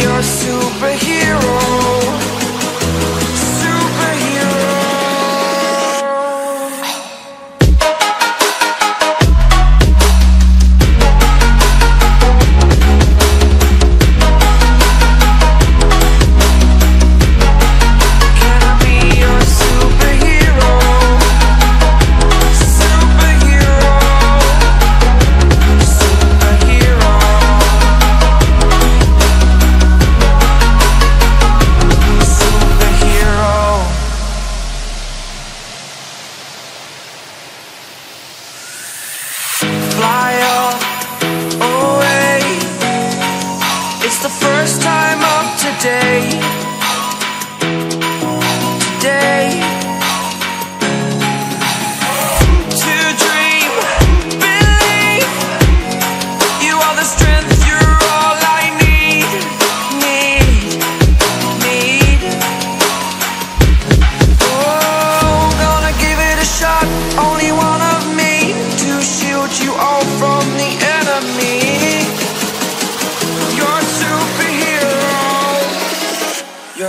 you're a superhero. first time of today.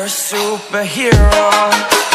superhero.